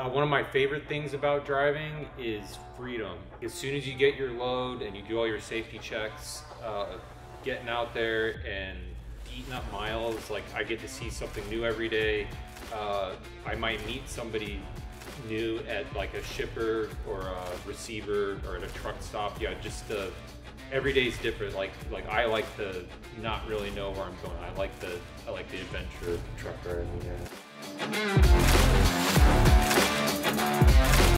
Uh, one of my favorite things about driving is freedom. As soon as you get your load and you do all your safety checks, uh, getting out there and eating up miles, like I get to see something new every day. Uh, I might meet somebody new at like a shipper or a receiver or at a truck stop. Yeah, just uh, is different. Like like I like to not really know where I'm going. I like the I like the adventure of truck driving. Yeah.